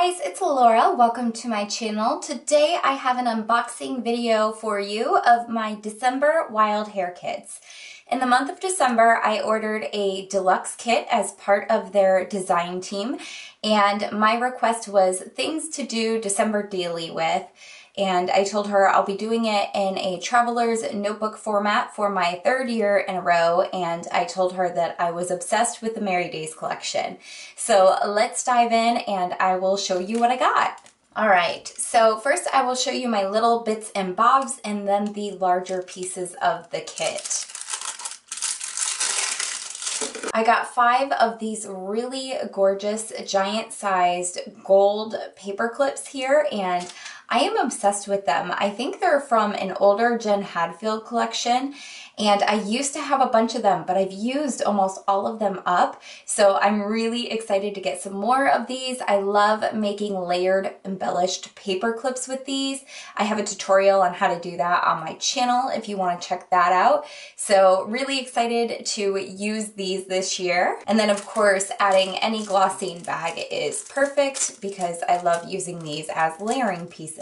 guys, it's Laura. Welcome to my channel. Today I have an unboxing video for you of my December Wild Hare Kits. In the month of December, I ordered a deluxe kit as part of their design team, and my request was things to do December daily with and I told her I'll be doing it in a traveler's notebook format for my third year in a row and I told her that I was obsessed with the Merry Days collection. So let's dive in and I will show you what I got. All right, so first I will show you my little bits and bobs and then the larger pieces of the kit. I got five of these really gorgeous giant sized gold paper clips here and I am obsessed with them. I think they're from an older Jen Hadfield collection and I used to have a bunch of them, but I've used almost all of them up. So I'm really excited to get some more of these. I love making layered embellished paper clips with these. I have a tutorial on how to do that on my channel if you want to check that out. So really excited to use these this year. And then of course, adding any glassine bag is perfect because I love using these as layering pieces.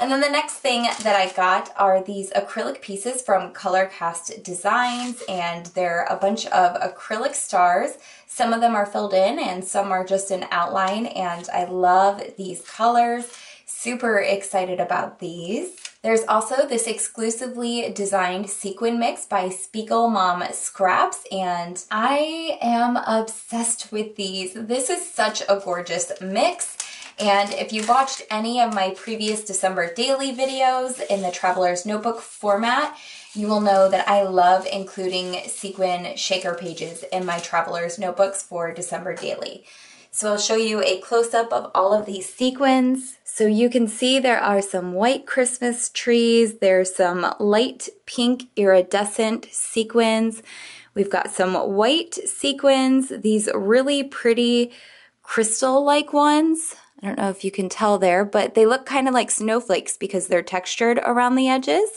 And then the next thing that I got are these acrylic pieces from Color Cast Designs and they're a bunch of acrylic stars. Some of them are filled in and some are just an outline and I love these colors. Super excited about these. There's also this exclusively designed sequin mix by Spiegel Mom Scraps and I am obsessed with these. This is such a gorgeous mix. And if you've watched any of my previous December daily videos in the Traveler's Notebook format, you will know that I love including sequin shaker pages in my Traveler's Notebooks for December daily. So I'll show you a close-up of all of these sequins. So you can see there are some white Christmas trees, there's some light pink iridescent sequins, we've got some white sequins, these really pretty crystal-like ones. I don't know if you can tell there, but they look kind of like snowflakes because they're textured around the edges.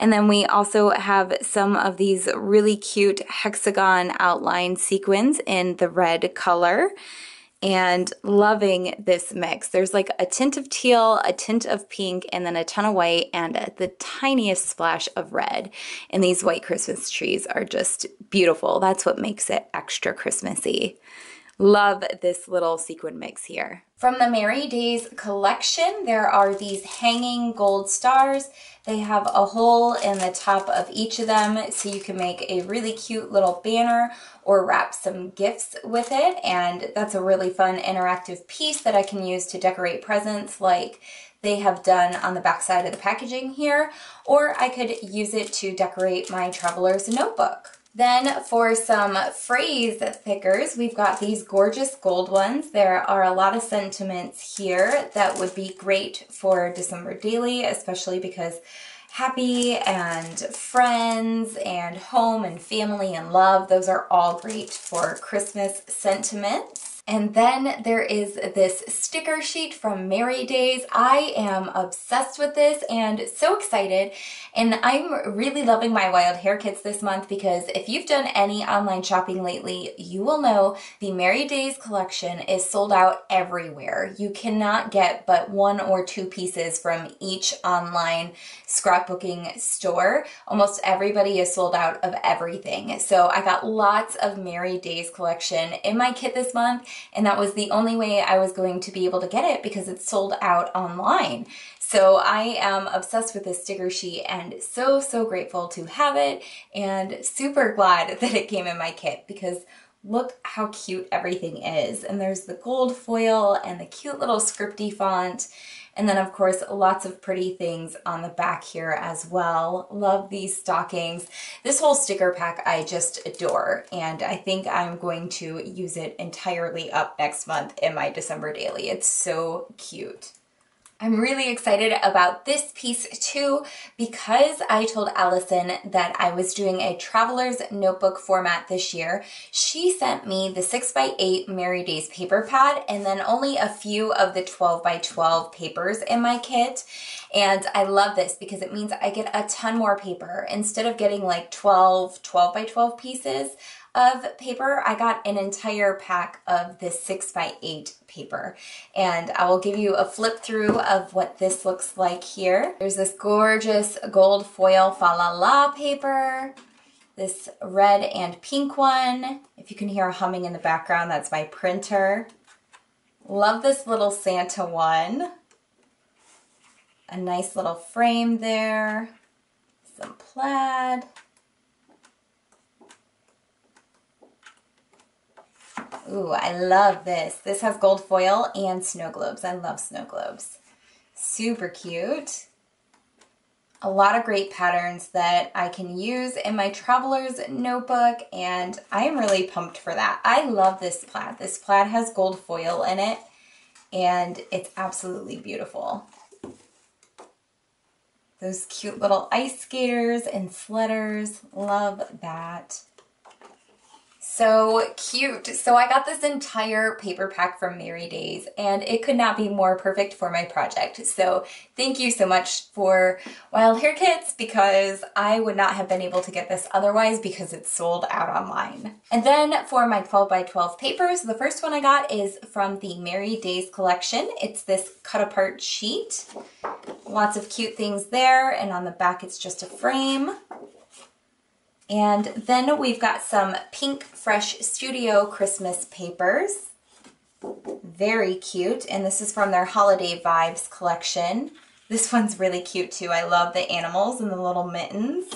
And then we also have some of these really cute hexagon outline sequins in the red color and loving this mix. There's like a tint of teal, a tint of pink, and then a ton of white and the tiniest splash of red. And these white Christmas trees are just beautiful. That's what makes it extra Christmassy. Love this little sequin mix here. From the Merry Days collection, there are these hanging gold stars. They have a hole in the top of each of them so you can make a really cute little banner or wrap some gifts with it. And that's a really fun interactive piece that I can use to decorate presents like they have done on the back side of the packaging here. Or I could use it to decorate my traveler's notebook. Then for some phrase pickers, we've got these gorgeous gold ones. There are a lot of sentiments here that would be great for December Daily, especially because happy and friends and home and family and love, those are all great for Christmas sentiments. And then there is this sticker sheet from Merry Days. I am obsessed with this and so excited. And I'm really loving my Wild Hare Kits this month because if you've done any online shopping lately, you will know the Merry Days collection is sold out everywhere. You cannot get but one or two pieces from each online scrapbooking store. Almost everybody is sold out of everything. So I got lots of Merry Days collection in my kit this month and that was the only way I was going to be able to get it because it's sold out online. So I am obsessed with this sticker sheet and so, so grateful to have it and super glad that it came in my kit because look how cute everything is. And there's the gold foil and the cute little scripty font and then of course, lots of pretty things on the back here as well. Love these stockings. This whole sticker pack I just adore. And I think I'm going to use it entirely up next month in my December daily. It's so cute. I'm really excited about this piece too because I told Allison that I was doing a traveler's notebook format this year. She sent me the 6x8 Merry Days paper pad and then only a few of the 12x12 papers in my kit. And I love this because it means I get a ton more paper. Instead of getting like 12 12 by 12 pieces, of paper. I got an entire pack of this 6x8 paper and I will give you a flip through of what this looks like here. There's this gorgeous gold foil fa la la paper, this red and pink one. If you can hear a humming in the background, that's my printer. Love this little Santa one. A nice little frame there. Some plaid. Ooh, I love this. This has gold foil and snow globes. I love snow globes. Super cute. A lot of great patterns that I can use in my traveler's notebook and I am really pumped for that. I love this plaid. This plaid has gold foil in it and it's absolutely beautiful. Those cute little ice skaters and sledders, love that. So cute. So I got this entire paper pack from Merry Days and it could not be more perfect for my project. So thank you so much for Wild Hare Kits because I would not have been able to get this otherwise because it's sold out online. And then for my 12 by 12 papers, the first one I got is from the Merry Days collection. It's this cut apart sheet. Lots of cute things there and on the back it's just a frame. And then we've got some Pinkfresh Studio Christmas papers. Very cute. And this is from their Holiday Vibes collection. This one's really cute too. I love the animals and the little mittens.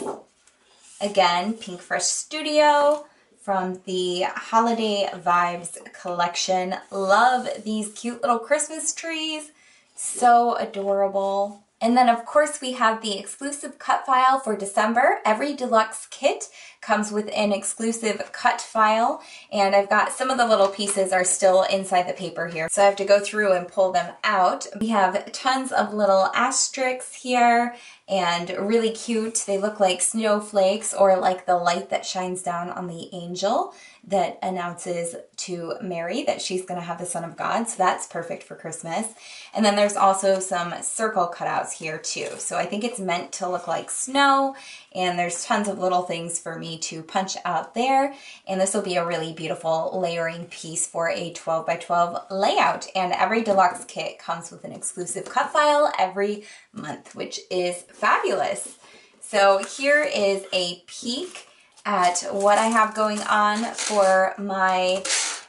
Again, Pinkfresh Studio from the Holiday Vibes collection. Love these cute little Christmas trees. So adorable. And then of course we have the exclusive cut file for December. Every deluxe kit comes with an exclusive cut file and I've got some of the little pieces are still inside the paper here. So I have to go through and pull them out. We have tons of little asterisks here and really cute. They look like snowflakes or like the light that shines down on the angel that announces to Mary that she's going to have the Son of God. So that's perfect for Christmas. And then there's also some circle cutouts here too. So I think it's meant to look like snow and there's tons of little things for me to punch out there. And this will be a really beautiful layering piece for a 12 by 12 layout. And every deluxe kit comes with an exclusive cut file every month, which is fabulous. So here is a peek at what I have going on for my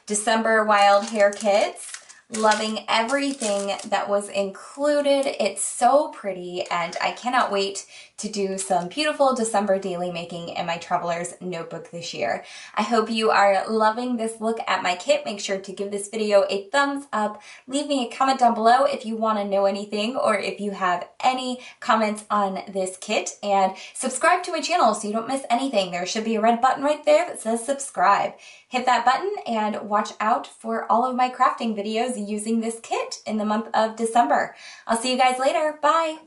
December Wild Hare Kits. Loving everything that was included. It's so pretty and I cannot wait to do some beautiful December daily making in my Traveler's Notebook this year. I hope you are loving this look at my kit. Make sure to give this video a thumbs up. Leave me a comment down below if you want to know anything or if you have any comments on this kit and subscribe to my channel so you don't miss anything. There should be a red button right there that says subscribe. Hit that button and watch out for all of my crafting videos using this kit in the month of December. I'll see you guys later. Bye!